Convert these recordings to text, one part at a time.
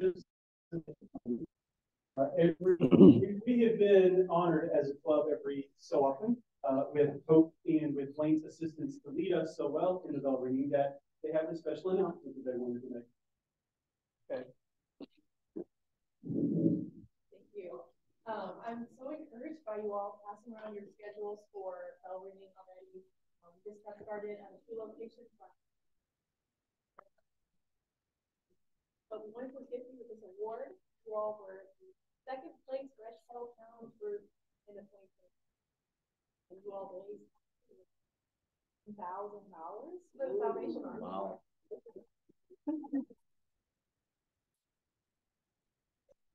challenges. Uh, every, we- we have been honored as a club every so often, uh, with Hope and with Lane's assistance to lead us so well in the bell ringing that they have a special announcement that they wanted to make. Okay. Thank you. Um, I'm so encouraged by you all passing around your schedules for bell ringing already. Um, this got started at two locations. but- But we wanted to give you award. You all were the second place Fresh Kettle Challenge group in the twenty twenty. And you all raised thousand dollars for the Salvation Army. Wow.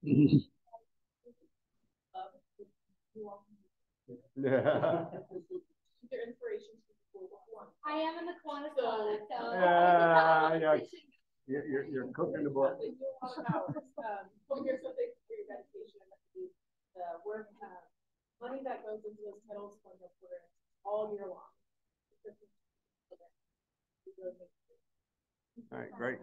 You all- Yeah. Their inspirations for the one. I am in the Kiwanis So- Club, so. Yeah, yeah. You're, you're, you're cooking the book. They do a lot of hours. Um, so here's something for your dedication, the, the work, uh, money that goes into those kettles for the, for all year long. All right, great.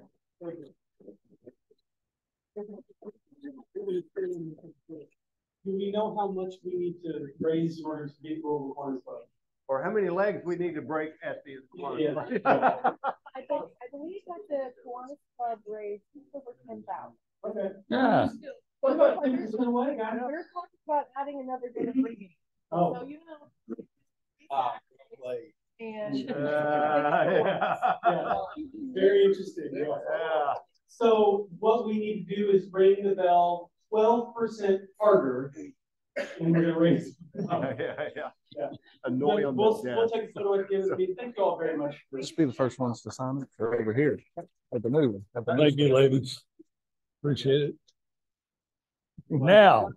Do we know how much we need to raise in order to get World War One Club? Or how many legs we need to break at the. Yeah. I think, I believe that the Kiwanis Club raised over ten thousand. Okay. Yeah. What about things in the way, guys? We're talking about adding another day of reading, Oh, so you know. Ah, And. Yeah. yeah, very interesting. yeah. Yeah. So what we need to do is ring the bell twelve percent harder. And we're gonna raise. Yeah, yeah. Yeah. Annoy them. We'll, yeah. we'll take a photo at the end of the meeting. Thank you all very much. Just be the first ones to sign it. They're over here at the new one. at the new Thank you, ladies. Appreciate it. Now,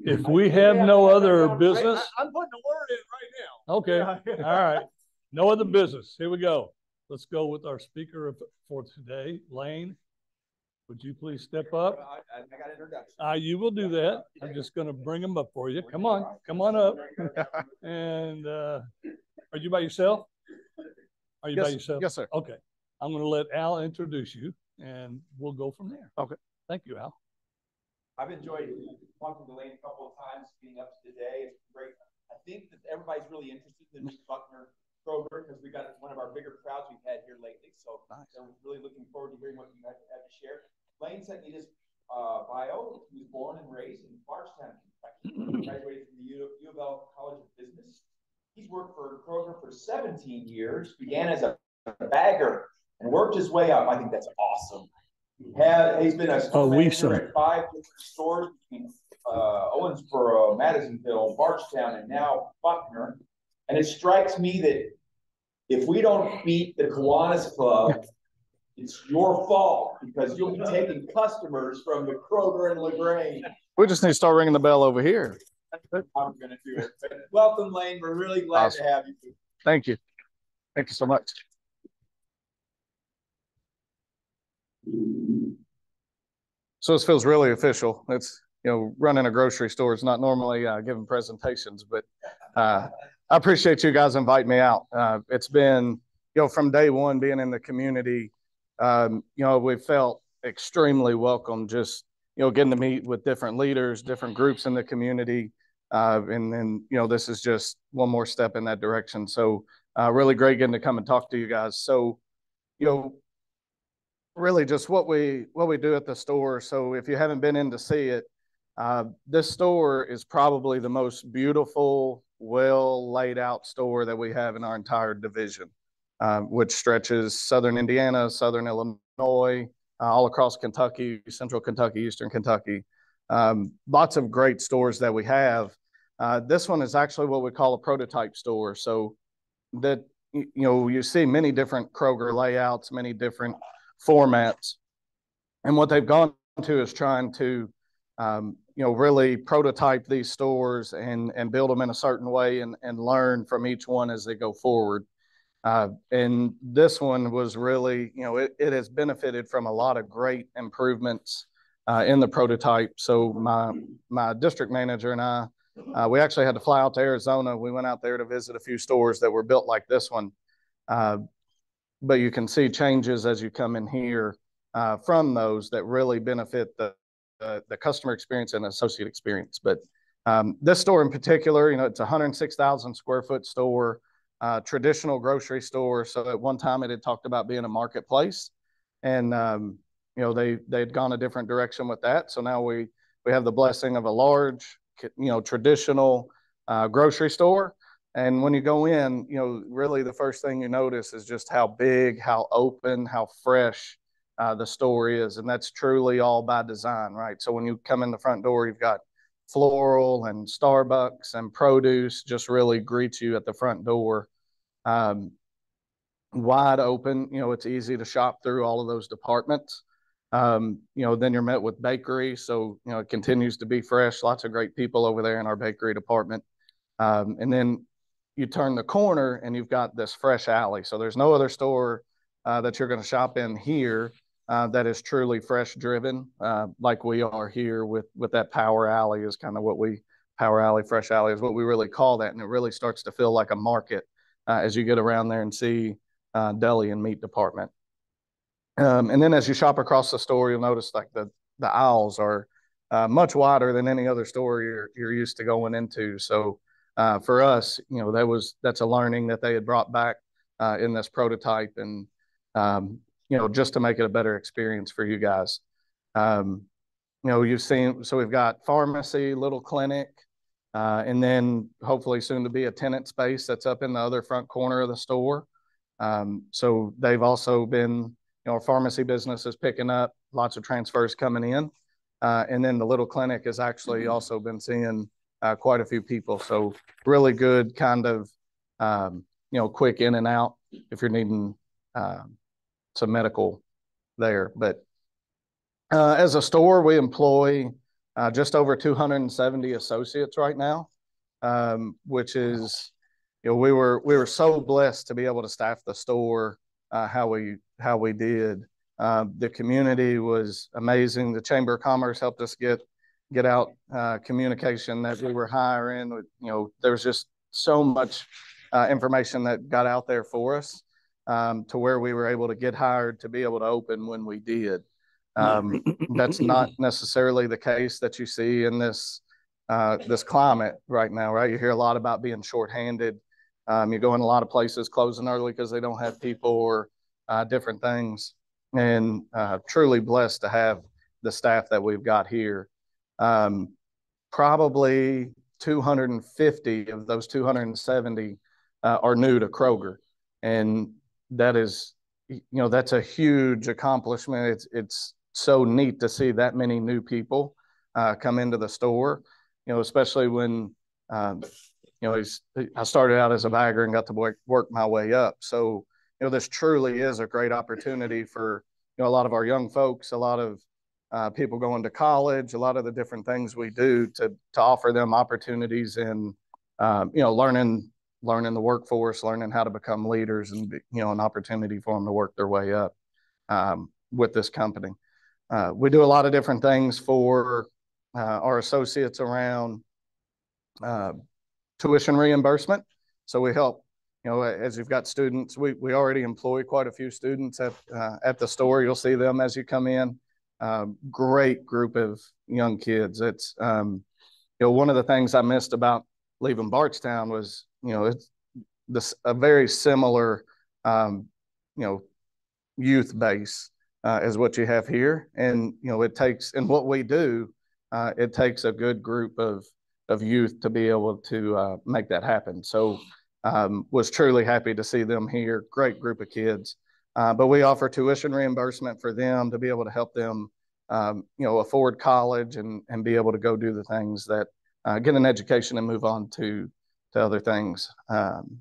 if we have no other business, I- I'm putting the word in right now. okay, all right. No other business. Here we go. Let's go with our speaker for today, Layne. Would you please step up? I, I got introduction. Uh, you will do that. I'm just gonna bring them up for you. Come on, come on up. And, uh, are you by yourself? Are you by yourself? yes, sir. Okay, I'm gonna let Al introduce you and we'll go from there. Okay. Thank you, Al. I've enjoyed talking to Layne a couple of times, being up to today. It's great. I think that everybody's really interested in the Buckner Kroger because we got one of our bigger crowds we've had here lately. So Nice. I'm really looking forward to hearing what you have have to share. Layne sent me this uh, bio. He was born and raised in Bardstown, Kentucky. He graduated from the U, U of L College of Business. He's worked for Kroger for 17 years. Began as a bagger and worked his way up. I think that's awesome. Had he's been a store Oh, we manager at five different stores between uh, Owensboro, Madisonville, Bardstown, and now Buckner. And it strikes me that if we don't beat the Kiwanis Club, it's your fault because you'll be taking customers from the Kroger and LaGrange. We just need to start ringing the bell over here. I'm gonna do it. But Welcome, Layne. We're really glad Awesome. to have you. Thank you. Thank you so much. So this feels really official. It's, you know, running a grocery store is not normally uh, giving presentations, but uh, I appreciate you guys inviting me out. Uh, it's been, you know, from day one being in the community, um, you know, we felt extremely welcome just, you know, getting to meet with different leaders, different groups in the community. Uh, and then, you know, this is just one more step in that direction. So uh, really great getting to come and talk to you guys. So, you know, really just what we what we do at the store. So if you haven't been in to see it, uh, this store is probably the most beautiful, well laid out store that we have in our entire division, uh, which stretches southern Indiana, southern Illinois, uh, all across Kentucky, central Kentucky, eastern Kentucky. Um, lots of great stores that we have. Uh, this one is actually what we call a prototype store. So that you know you see many different Kroger layouts, many different formats, and what they've gone to is trying to um, you know really prototype these stores and and build them in a certain way and and learn from each one as they go forward. Uh, and this one was really you know it, it has benefited from a lot of great improvements uh, in the prototype. So my my district manager and I uh, we actually had to fly out to Arizona. We went out there to visit a few stores that were built like this one. Uh, but you can see changes as you come in here. uh, from those that really benefit the, the, the customer experience and associate experience. But um, this store in particular, you know, it's a 106,000 square foot store, uh, traditional grocery store. So at one time it had talked about being a marketplace, and um, you know they they'd gone a different direction with that. So now we we have the blessing of a large, you know, traditional uh, grocery store. And when you go in, you know, really the first thing you notice is just how big, how open, how fresh uh, the store is. And that's truly all by design, right? So when you come in the front door, you've got floral and Starbucks and produce just really greet you at the front door. Um, wide open, you know, it's easy to shop through all of those departments. Um, you know, then you're met with bakery. So, you know, it continues to be fresh. Lots of great people over there in our bakery department. Um, and then you turn the corner and you've got this fresh alley. So there's no other store uh, that you're going to shop in here uh, that is truly fresh driven, uh, like we are here with with that Power Alley is kind of what we Power Alley, Fresh Alley is what we really call that, and it really starts to feel like a market uh, as you get around there and see uh, deli and meat department. Um, and then as you shop across the store, you'll notice like the the aisles are uh, much wider than any other store you're you're used to going into. So for us, you know, that was that's a learning that they had brought back in this prototype, and um, you know, just to make it a better experience for you guys. Um, you know, you've seen so we've got pharmacy, little clinic, uh, and then hopefully soon to be a tenant space that's up in the other front corner of the store. Um, so they've also been, you know, our pharmacy business is picking up, lots of transfers coming in. Uh, and then the little clinic has actually also been seeing uh, quite a few people. So really good kind of, um, you know, quick in and out if you're needing uh, some medical there. But uh, as a store, we employ uh, just over 270 associates right now, um, which is, you know, we were we were so blessed to be able to staff the store uh, how we how we did. Uh, the community was amazing. The Chamber of Commerce helped us get get out uh, communication that we were hiring. You know, there was just so much uh, information that got out there for us um, to where we were able to get hired to be able to open when we did. Um, that's not necessarily the case that you see in this uh, this climate right now, right? You hear a lot about being shorthanded. Um, you go in a lot of places closing early because they don't have people or uh, different things. And uh, truly blessed to have the staff that we've got here. Um, probably 250 of those 270 uh, are new to Kroger, and that is, you know, that's a huge accomplishment. It's it's so neat to see that many new people uh, come into the store. You know, especially when um, you know I started out as a bagger and got to work, work my way up. So you know, this truly is a great opportunity for you know a lot of our young folks, a lot of uh, people going to college, a lot of the different things we do to to offer them opportunities in um, you know learning learning the workforce, learning how to become leaders, and you know an opportunity for them to work their way up um, with this company. Uh, we do a lot of different things for uh, our associates around uh, tuition reimbursement. So we help, you know, as you've got students, we, we already employ quite a few students at, uh, at the store. You'll see them as you come in. Um, great group of young kids. It's, um, you know, one of the things I missed about leaving Bardstown was, you know, it's this a very similar, um, you know, youth base uh, as what you have here. And, you know, it takes, and what we do, uh, it takes a good group of, of youth to be able to uh, make that happen. So um, was truly happy to see them here. Great group of kids. Uh, but we offer tuition reimbursement for them to be able to help them, um, you know, afford college and, and be able to go do the things that uh, get an education and move on to, to other things. Um,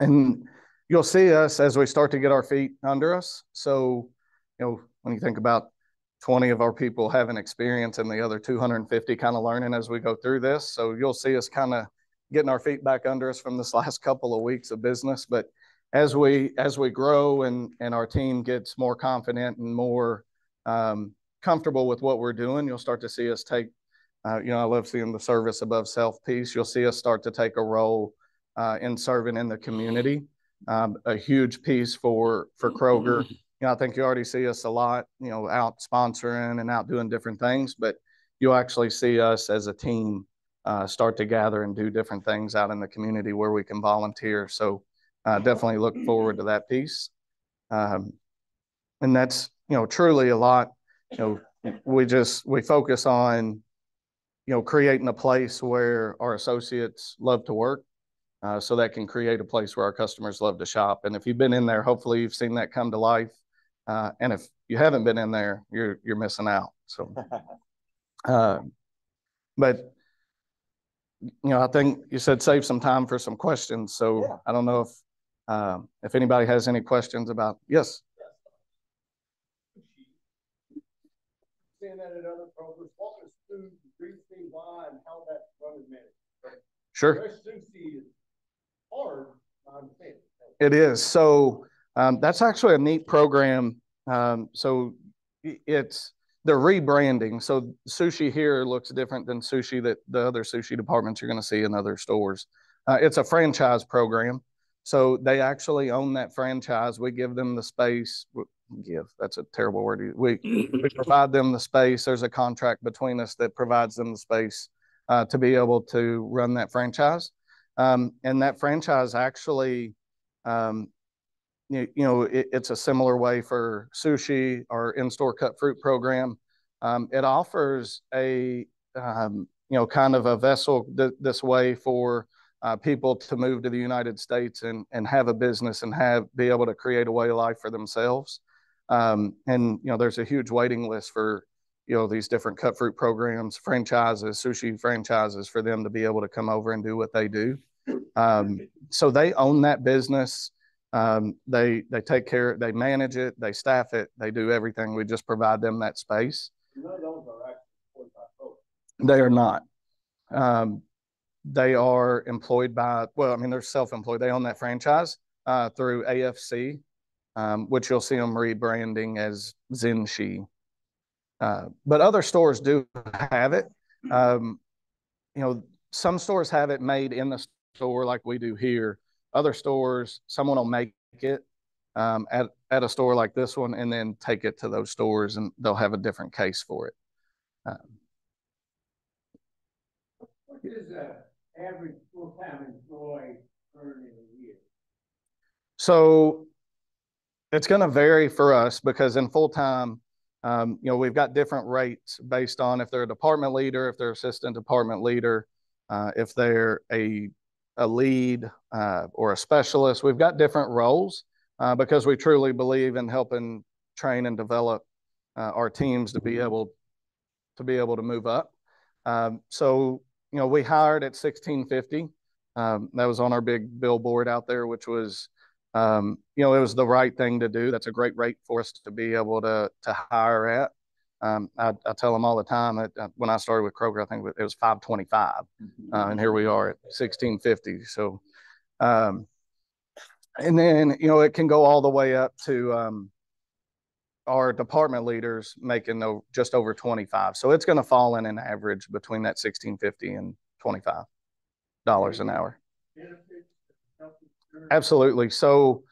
and you'll see us as we start to get our feet under us. So, you know, when you think about 20 of our people having experience and the other 250 kind of learning as we go through this. So you'll see us kind of getting our feet back under us from this last couple of weeks of business. But as we as we grow and and our team gets more confident and more um, comfortable with what we're doing, you'll start to see us take. Uh, you know, I love seeing the service above self piece. You'll see us start to take a role uh, in serving in the community um, a huge piece for for Kroger you know, I think you already see us a lot, you know, out sponsoring and out doing different things, but you'll actually see us as a team uh, start to gather and do different things out in the community where we can volunteer. So uh, definitely look forward to that piece. Um, and that's, you know, truly a lot, you know, we just, we focus on, you know, creating a place where our associates love to work. Uh, so that can create a place where our customers love to shop. And if you've been in there, hopefully you've seen that come to life. Uh, and if you haven't been in there, you're, you're missing out. So, uh, but you know, I think you said save some time for some questions. So Yeah. I don't know if, um, if anybody has any questions about, yes, Seeing that at other programs, walk us through the why and how that's run and managed. sure. Fresh sushi is hard, I understand. It is. So um, that's actually a neat program. Um, so it's they're rebranding. So sushi here looks different than sushi that the other sushi departments you're going to see in other stores. Uh, it's a franchise program. So they actually own that franchise. We give them the space. Give that's a terrible word. We we provide them the space. There's a contract between us that provides them the space uh, to be able to run that franchise. Um, and that franchise actually um, you, you know, it, it's a similar way for sushi or in-store cut fruit program. Um, it offers a, um, you know, kind of a vessel th- this way for uh, people to move to the United States and, and have a business and have, be able to create a way of life for themselves. Um, and, you know, there's a huge waiting list for, you know, these different cut fruit programs, franchises, sushi franchises for them to be able to come over and do what they do. Um, so they own that business. Um, they they take care, they manage it, they staff it, they do everything. We just provide them that space. They are not. Um, they are employed by, well, I mean, they're self-employed. They own that franchise uh, through AFC, um, which you'll see them rebranding as Zenshi. Uh, but other stores do have it. Um, you know, some stores have it made in the store like we do here. Other stores, someone will make it um, at, at a store like this one and then take it to those stores and they'll have a different case for it. Um, What is a average full-time employee earning a year? So it's going to vary for us because in full time, um, you know, we've got different rates based on if they're a department leader, if they're assistant department leader, uh, if they're a a lead uh, or a specialist. We've got different roles uh, because we truly believe in helping train and develop uh, our teams to be able to be able to move up. Um, so you know, we hired at sixteen fifty. Um, that was on our big billboard out there, which was um, you know, it was the right thing to do. That's a great rate for us to be able to to hire at. Um, I, I tell them all the time that uh, when I started with Kroger, I think it was 525, uh, and here we are at 1650. So, um, and then you know, it can go all the way up to um, our department leaders making no, just over 25. So it's going to fall in an average between that 1650 and 25 dollars an hour. Benefits, health insurance? Absolutely. So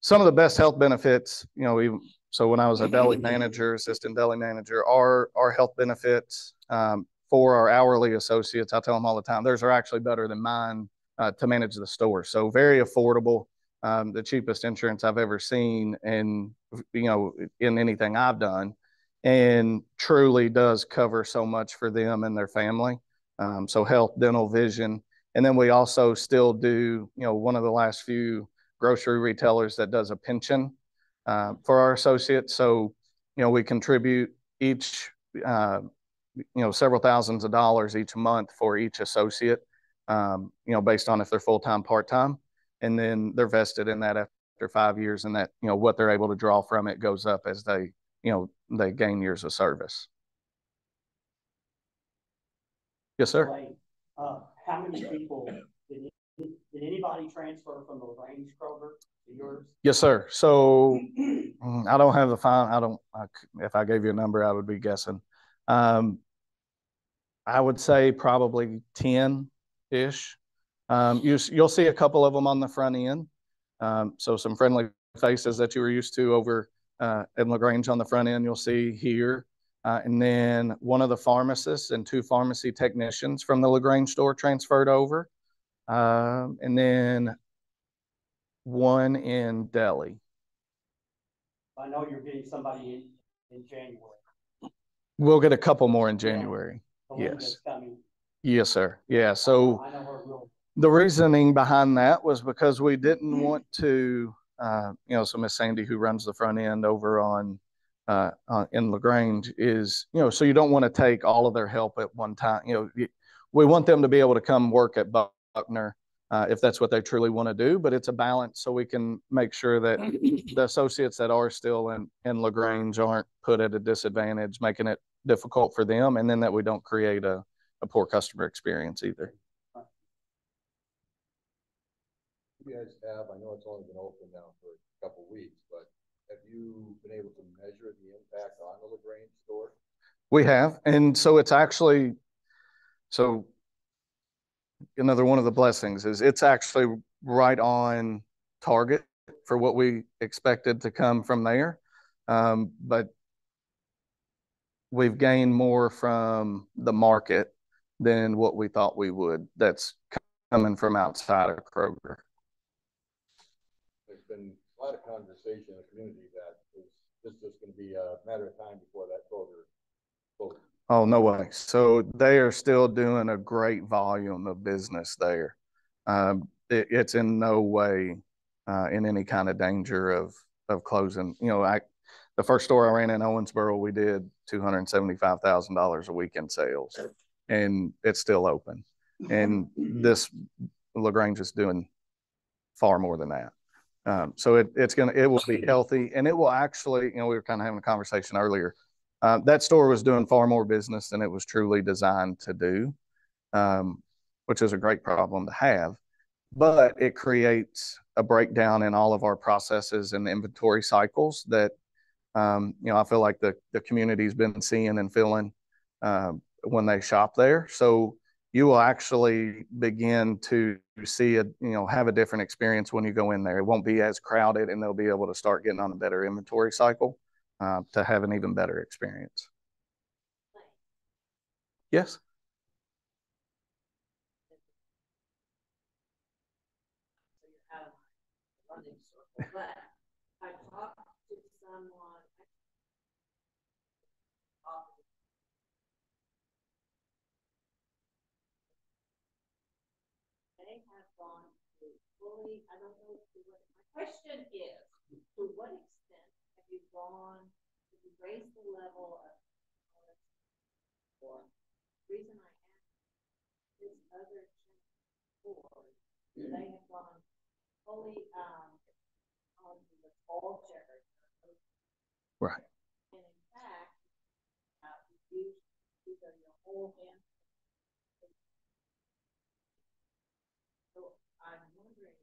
some of the best health benefits, you know, even, so when I was a deli manager, assistant deli manager, our, our health benefits um, for our hourly associates, I tell them all the time, theirs are actually better than mine uh, to manage the store. So very affordable, um, the cheapest insurance I've ever seen and, you know, in anything I've done and truly does cover so much for them and their family. Um, so health, dental, vision, and then we also still do, you know, one of the last few grocery retailers that does a pension uh, for our associates. So, you know, we contribute each, uh, you know, several thousands of dollars each month for each associate, um, you know, based on if they're full-time, part-time. And then they're vested in that after five years and that, you know, what they're able to draw from it goes up as they, you know, they gain years of service. Yes, sir. Uh, how many people, did, any- did anybody transfer from the Range Kroger to yours? Yes, sir. So mm, I don't have the fine, I don't, I c- if I gave you a number, I would be guessing. Um, I would say probably ten-ish. Um, You you'll see a couple of them on the front end. Um, so some friendly faces that you were used to over, uh, in LaGrange on the front end, you'll see here. Uh, and then one of the pharmacists and two pharmacy technicians from the LaGrange store transferred over. Um, and then one in deli. I know you're getting somebody in, in January. We'll get a couple more in January. Yes. Yes, sir. Yeah, so I know her real, the reasoning behind that was because we didn't want to, uh, you know, so Miss Sandy, who runs the front end over on, uh, uh, in LaGrange is, you know, so you don't want to take all of their help at one time, you know, we want them to be able to come work at Buckner, uh, if that's what they truly want to do, but it's a balance so we can make sure that the associates that are still in, in LaGrange aren't put at a disadvantage, making it difficult for them, and then that we don't create a, a poor customer experience either. You guys have, I know it's only been open now for a couple weeks, but have you been able to measure the impact on the LaGrange store? We have, and so it's actually, so another one of the blessings is it's actually right on target for what we expected to come from there. Um, but we've gained more from the market than what we thought we would. That's coming from outside of Kroger. There's been a lot of conversation in the community that is, this is just gonna be a matter of time before that Kroger closes. Oh, no way. So they are still doing a great volume of business there. Um, it, it's in no way, uh, in any kind of danger of, of closing. You know, I, the first store I ran in Owensboro, we did two hundred and seventy-five thousand dollars a week in sales and it's still open. And this LaGrange is doing far more than that. Um, so it, it's gonna, it will be healthy and it will actually, you know, we were kind of having a conversation earlier. Uh, that store was doing far more business than it was truly designed to do, um, which is a great problem to have. But it creates a breakdown in all of our processes and inventory cycles that, um, you know, I feel like the, the community's been seeing and feeling uh, when they shop there. So you will actually begin to see a, you know, have a different experience when you go in there. It won't be as crowded and they'll be able to start getting on a better inventory cycle uh, to have an even better experience. Yes. so you're out of my running circle, but I talked to someone. They have gone to fully, I don't know, to what, my question is, to what extent have you gone, have you raised the level of or reason I ask this other board, they have gone fully, um, on the culture. Right. And in fact, uh, you use either your whole hand. So I'm wondering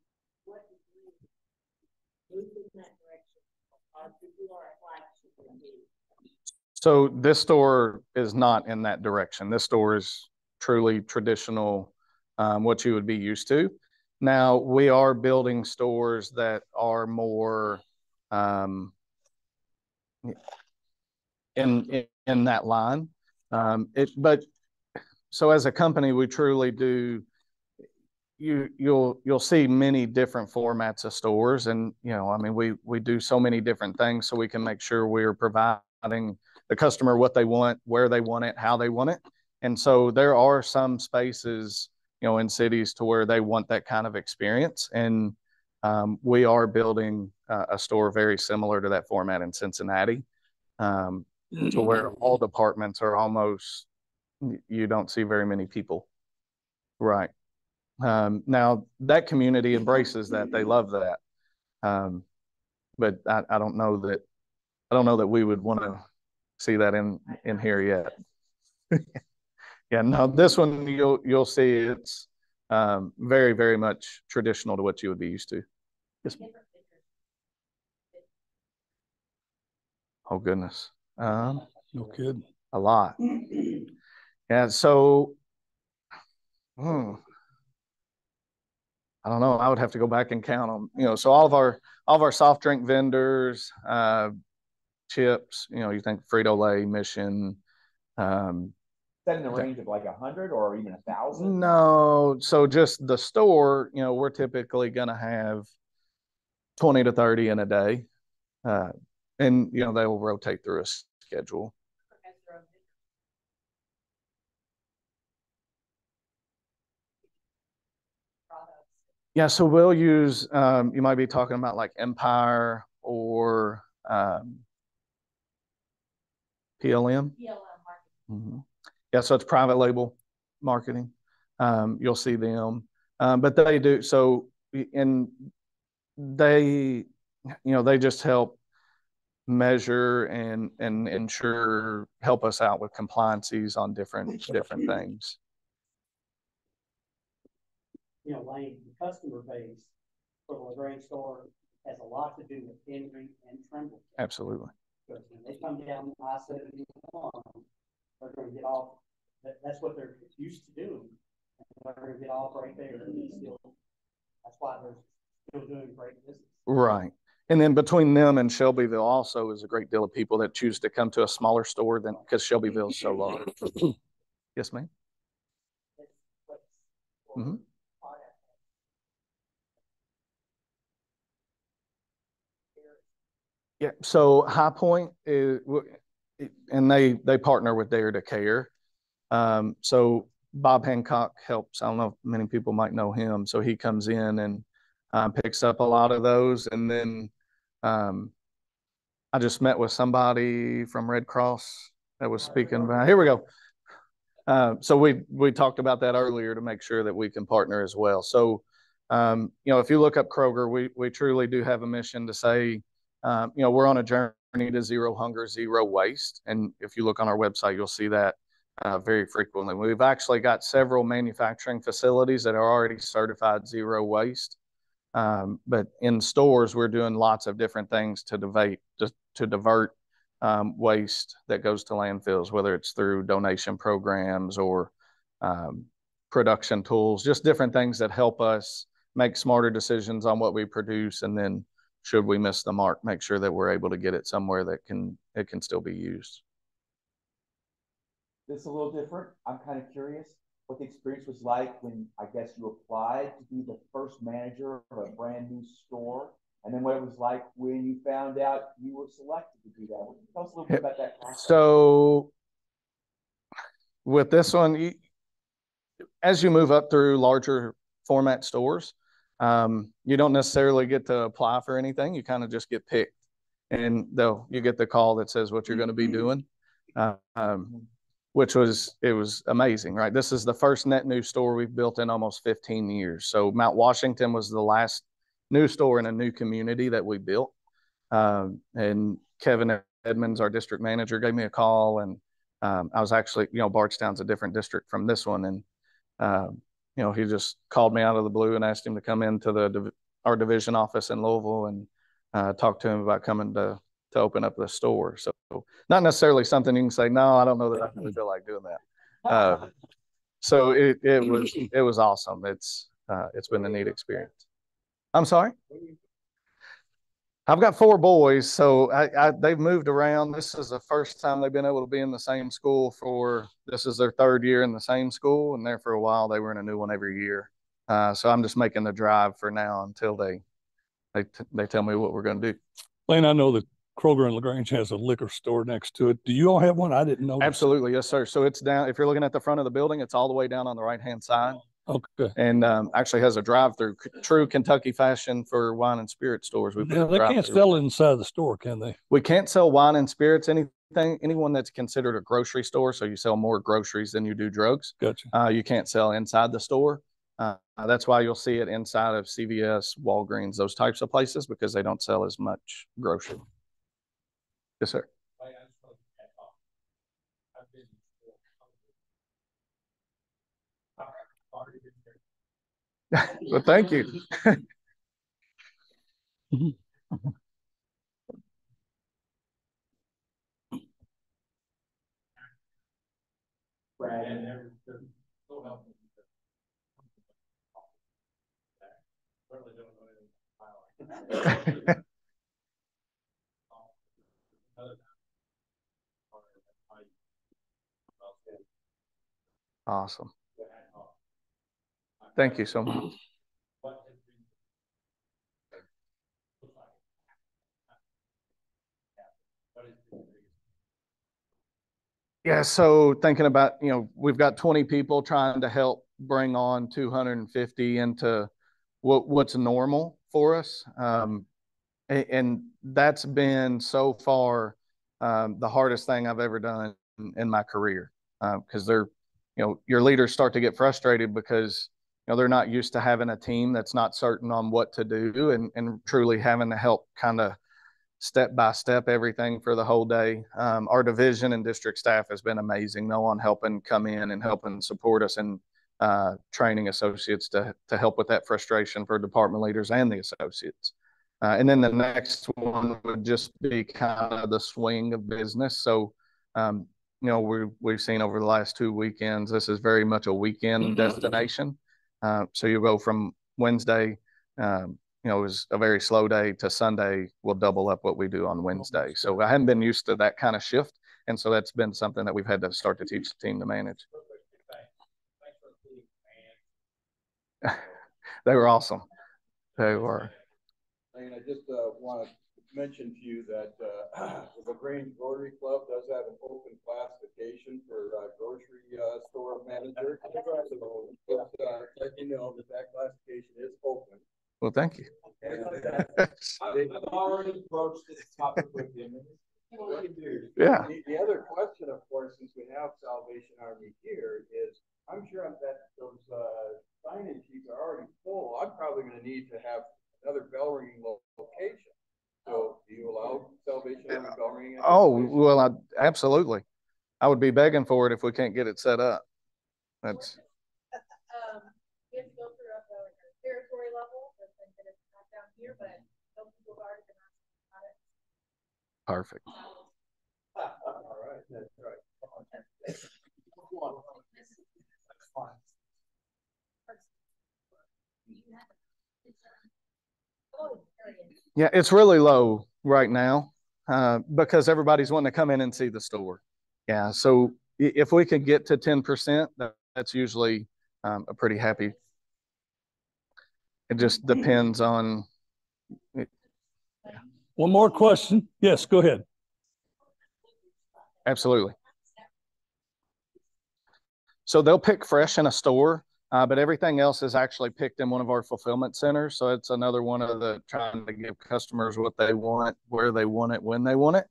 what degree move in that direction, or if you are a flagship indeed. So this store is not in that direction. This store is truly traditional, um, what you would be used to. Now, we are building stores that are more, um, in, in, in that line. Um, it, but, so as a company, we truly do, you, you'll, you'll see many different formats of stores and, you know, I mean, we, we do so many different things so we can make sure we're providing the customer what they want, where they want it, how they want it. And so there are some spaces, you know, in cities to where they want that kind of experience. And um, we are building uh, a store very similar to that format in Cincinnati, um, to where all departments are almost, you don't see very many people. Right. Um, now that community embraces that. They love that. Um, but I, I don't know that, I don't know that we would want to see that in, in here yet. Yeah, no, this one you'll, you'll see it's, um, very, very much traditional to what you would be used to. Yes. Oh, goodness. Um, No kidding. a lot. Yeah, so, hmm. I don't know. I would have to go back and count them. You know, so all of our all of our soft drink vendors, uh, chips, you know, you think Frito-Lay, Mission, um, Is that in the range of like a hundred or even a thousand? no, so just the store, you know, we're typically gonna have twenty to thirty in a day. Uh, and, you know, they will rotate through a schedule. Has their own business. Products. Yeah, so we'll use, um, you might be talking about like Empire or, um, PLM. PLM marketing. Mhm. Yeah, so it's private label marketing. Um, you'll see them. Um, but they do, so, and they, you know, they just help measure and, and ensure, help us out with compliances on different, different things. You know, Layne, the customer base for the LaGrange store has a lot to do with Henry and Trimble. Absolutely. Because when they come down I seventy-one, they're gonna get off, that, that's what they're used to doing. And They're gonna get off right there and still, that's why they're still doing great business. Right. And then between them and Shelbyville also is a great deal of people that choose to come to a smaller store than, because Shelbyville is so large. Yes, ma'am? It's what's for Mhm. product. Yeah, so High Point is, and they, they partner with Dare to Care. Um, so Bob Hancock helps, I don't know if many people might know him, so he comes in and uh, picks up a lot of those, and then, um, I just met with somebody from Red Cross that was speaking about, here we go. Uh, so we, we talked about that earlier to make sure that we can partner as well. So, um, you know, if you look up Kroger, we, we truly do have a mission to say, um, you know, we're on a journey to zero hunger, zero waste. And if you look on our website, you'll see that uh, very frequently. We've actually got several manufacturing facilities that are already certified zero waste. Um, but in stores, we're doing lots of different things to divert, just to divert um, waste that goes to landfills, whether it's through donation programs or um, production tools, just different things that help us make smarter decisions on what we produce and then should we miss the mark, make sure that we're able to get it somewhere that can, it can still be used. This is a little different. I'm kind of curious what the experience was like when I guess you applied to be the first manager of a brand new store. And then what it was like when you found out you were selected to do that. Tell us a little bit about that process. So with this one, you, as you move up through larger format stores, um, you don't necessarily get to apply for anything. You kind of just get picked. And they'll, you get the call that says what you're going to be doing. Uh, um, which was, it was amazing, right? This is the first net new store we've built in almost 15 years. So Mount Washington was the last new store in a new community that we built. Um, and Kevin Edmonds, our district manager, gave me a call and um, I was actually, you know, Bardstown's a different district from this one. And, um, you know, he just called me out of the blue and asked him to come into the, our division office in Louisville and uh, talk to him about coming to, to open up the store. So not necessarily something you can say, no, I don't know that I really feel like doing that. Uh, so it, it was, it was awesome. It's, uh, it's been a neat experience. I'm sorry? I've got four boys, so I, I, they've moved around. This is the first time they've been able to be in the same school for, this is their third year in the same school, and there for a while they were in a new one every year. Uh, so I'm just making the drive for now until they, they, t- they tell me what we're gonna do. Layne, I know that Kroger and LaGrange has a liquor store next to it. Do you all have one? I didn't know. Absolutely, yes, sir. So it's down, if you're looking at the front of the building, it's all the way down on the right-hand side. Okay. And, um, actually has a drive-through, c- true Kentucky fashion for wine and spirit stores. We put Now, a they can't sell it inside the store, can they? We can't sell wine and spirits, anything, anyone that's considered a grocery store, so you sell more groceries than you do drugs. Gotcha. Uh, you can't sell inside the store. Uh, that's why you'll see it inside of CVS, Walgreens, those types of places, because they don't sell as much grocery. Yes, sir. well, thank you. awesome. Thank you so much. Yeah, so thinking about, you know, we've got twenty people trying to help bring on two hundred and fifty into what, what's normal for us. Um, a- and, that's been so far, um, the hardest thing I've ever done in, in my career. Uh, cause they're, you know, your leaders start to get frustrated because, you know, they're not used to having a team that's not certain on what to do and, and truly having to help kind of step by step everything for the whole day. Um, our division and district staff has been amazing. No one helping come in and helping support us and uh, training associates to to help with that frustration for department leaders and the associates. Uh, and then the next one would just be kind of the swing of business. So, um, you know, we we've seen over the last two weekends, this is very much a weekend destination. Uh, so you go from Wednesday, um, you know, it was a very slow day to Sunday, we'll double up what we do on Wednesday. So I hadn't been used to that kind of shift. And so that's been something that we've had to start to teach the team to manage. They were awesome. They were. And I just, uh, want to mention to you that, uh, the LaGrange Rotary Club does have an open classification for, uh, grocery, uh, store manager. So, just, uh, let you know that that classification is open. Well, thank you. And, uh, I've I've already approached this topic with him. and see what we can do. Yeah. The, the other question, of course, since we have Salvation Army here, is I'm sure that those, uh, sign-in sheets are already full. I'm probably gonna need to have another bell ringing lo- location. So do you allow Salvation Army bell ringing? at this Oh, well, I, absolutely. I would be begging for it if we can't get it set up. That's, Um, we have to go through up territory level, but then get it down here, but some people have already been it. perfect. All right, that's right. There it is. Yeah, it's really low right now, uh, because everybody's wanting to come in and see the store. Yeah, so if we can get to ten percent, that, that's usually, um, a pretty happy. It just depends on, One more question. Yes, go ahead. absolutely. So they'll pick fresh in a store, uh, but everything else is actually picked in one of our fulfillment centers. So it's another one of the trying to give customers what they want, where they want it, when they want it.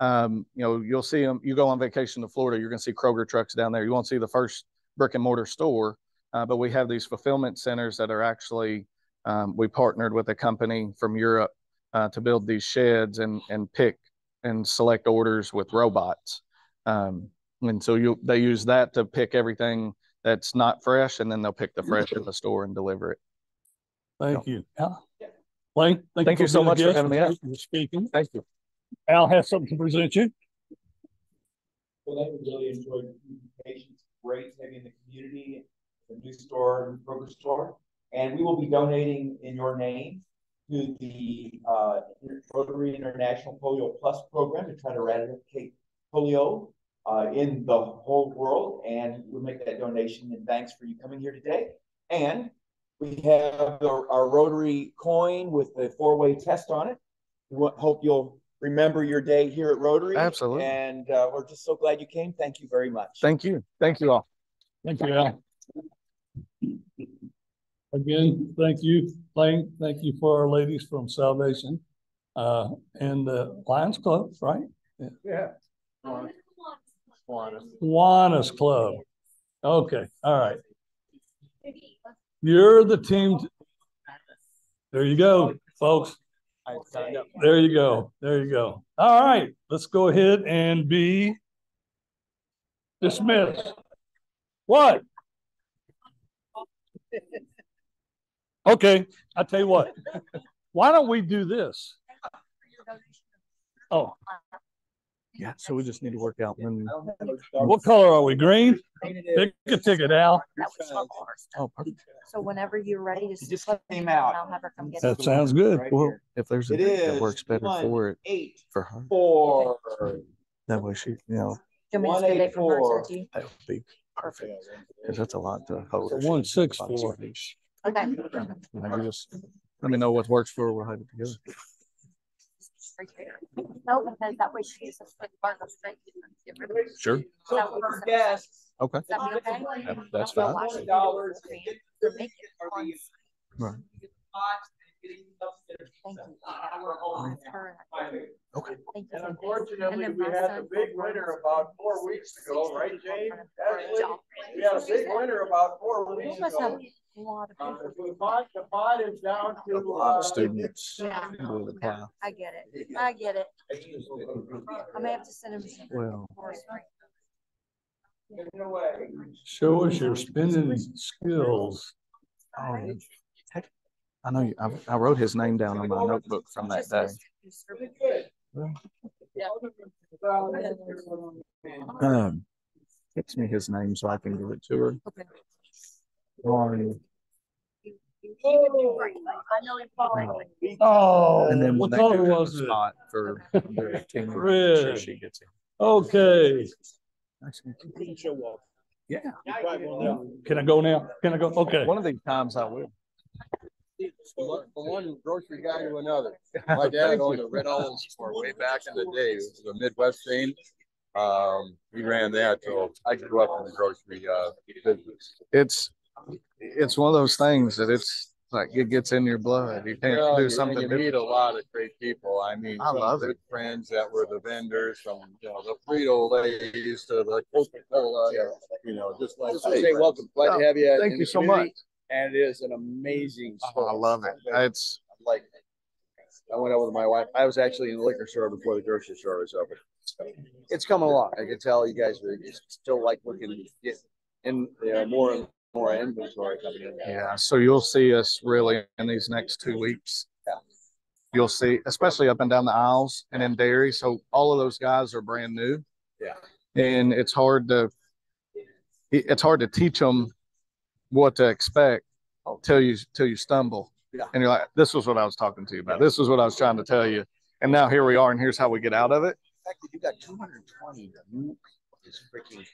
Um, you know, you'll see them, you go on vacation to Florida, you're going to see Kroger trucks down there. You won't see the first brick and mortar store, uh, but we have these fulfillment centers that are actually, um, we partnered with a company from Europe uh, to build these sheds and, and pick and select orders with robots. Um, and so you, they use that to pick everything that's not fresh and then they'll pick the fresh in the store and deliver it. Thank you. Al? Wayne? Thank you for so being a much for guest. having me out. Thank you for Speaking. Thank you. Al has something to present you. Well, I really enjoyed the presentation. It's great having in the community, the new store, new Kroger store. And we will be donating in your name to the, uh, Rotary International Polio Plus program to try to eradicate polio, uh, in the whole world. And we'll make that donation and thanks for you coming here today. And we have our, our Rotary coin with the four-way test on it. We hope you'll remember your day here at Rotary. Absolutely. And uh, we're just so glad you came. Thank you very much. Thank you. Thank you all. Thank you, Al. Again, thank you, Layne. Thank you for our ladies from Salvation, uh, and the Lions Club, right? Yeah. Kiwanis Club. Okay, all right. You're the team. t- There you go, folks. There you go. There you go. All right, let's go ahead and be dismissed. What? Okay, I tell you what. Why don't we do this? Oh, Yeah, so we just need to work out when. what color are we? Green? Pick a ticket, Al. That was from ours. Oh, perfect. So whenever you're ready to. It just split came out. I'll have her come get That it. sounds good. Right Well, here. if there's a It date that is works better one, for it, Eight, for her, four. that way she, you know, Do you want me to One it from hers or do you? that would be Perfect. Cause that's a lot to hold. So one six four. Okay. Maybe just let me know what works for, we'll have it together. Right there. No, because that way she uses the part of the straight. Sure. That would- Yes. Okay. Does that okay? That- That's fine. why should we do it for you? You're making it on- Right. Thank you. That's. Okay. Thank you. And And unfortunately, then we had the big works winter about four weeks ago, right, Jane? Ashley? Job. We had a big winter about four weeks ago. a lot of Uh. The pod, the pod is down A lot uh, of students. Yeah. go to class. I get it. I get it. I may have to send him some. Well. course right. in a way. Show us your spending skills. Oh, yeah. Heck, I know, you- I, I wrote his name down on my notebook from that day. missed your. Good. Um, text me his name so I can give it to her. Okay. Lauren. You- you keep it briefly. I know you're following. Oh, And then what color was it? spot for the team, make sure she gets it. Okay, Nice to meet you. Yeah, can I go now? Can I go? Okay. one of these times I will. From one grocery guy to another. My dad owned a Red Owl store way back in the day, it was a Midwest chain. Um, he ran that, so I grew up in the grocery, uh, business. It's, it's one of those things that it's like, it gets in your blood. You can't Well, do something You meet different. a lot of great people, I mean. I some love good it. Friends that were the vendors from, you know, the Frito Lays to the Coca-Cola, you know, just like. Just want to say welcome. Glad to have you. Thank you so much. And it is an amazing Oh. I love it. It's, Like, I went out with my wife. I was actually in the liquor store before the grocery store was open. So It's coming along. I can tell you guys are still like looking to get in, you know, more and more inventory coming in. yeah, so you'll see us really in these next two weeks. Yeah. You'll see, especially up and down the aisles and in dairy. So all of those guys are brand new. Yeah. And it's hard to, it's hard to teach them what to expect till you, till you stumble. Yeah. And you're like, this was what I was talking to you about. This was what I was trying to tell you. And now here we are and here's how we get out of it. The fact that you got two hundred and twenty new is freaking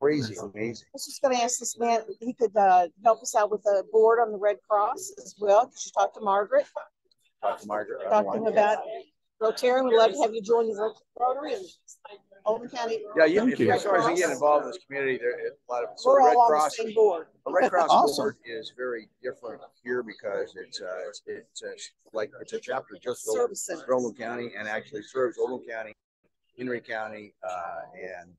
crazy amazing. I was just gonna ask this man, he could, uh, help us out with the board on the Red Cross as well. Could you talk to Margaret? Talk to Margaret. Talk to him about Rotarian. We'd love to have you join the Rotary and Oldham County. Yeah, you, Thank if you. you, as far as you get involved in this community, there, a lot of, so We're Red all on the Cross. same board. The Red Cross Awesome. board is very different here because it's, uh, it's, it's, it's like, it's a chapter just for Service center. Oldham County and actually serves Oldham County, Henry County, uh, and